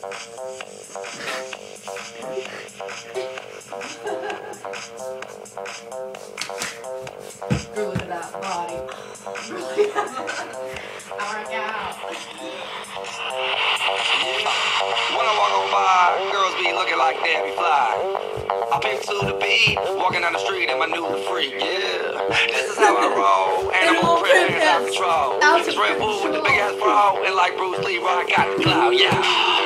Girl, look at that body. I work out. When I walk on by, girls be looking like Debbie Fly. I pick to the beat, walking down the street in my new freak, yeah. This is how I roll, and I'm on print out control. It's Red Bull with the big ass bra, and like Bruce Lee, I got the clout, yeah.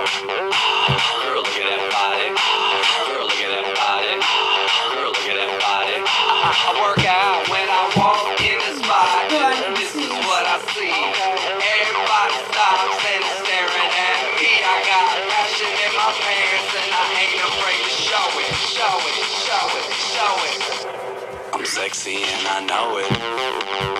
Girl, look at that body. Girl, look at that body. Girl, look at that body. I, work out when I in the spot. This is what I see. Everybody stops and staring at me. I got in my pants and I ain't afraid to show it, show it, show it, show it. I'm sexy and I know it.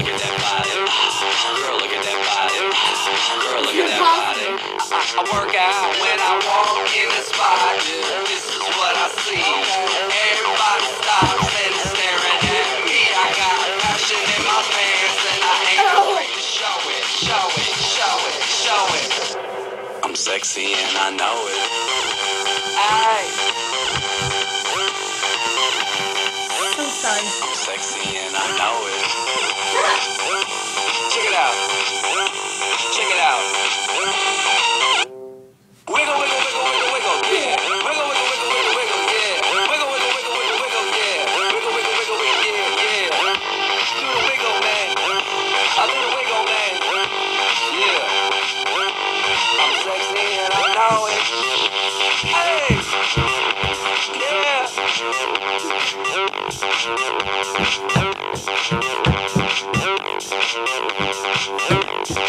look at that body. Girl, look at that body. Girl, look at that body. I, I work out when I walk in the spot. This is what I see. Everybody stops and is staring at me. I got passion in my pants and I ain't oh. afraid to show it, show it, show it, show it. I'm sexy and I know it. Aye. I'm sexy and I know it. Check it out. Check it out. Wiggle, wiggle, wiggle, wiggle, wiggle, yeah. Wiggle, wiggle, wiggle, wiggle, yeah. Wiggle, wiggle, wiggle, wiggle, yeah. Wiggle, wiggle, wiggle, yeah, wiggle, man. I wiggle, man. Yeah. I'm sexy and I. Hey.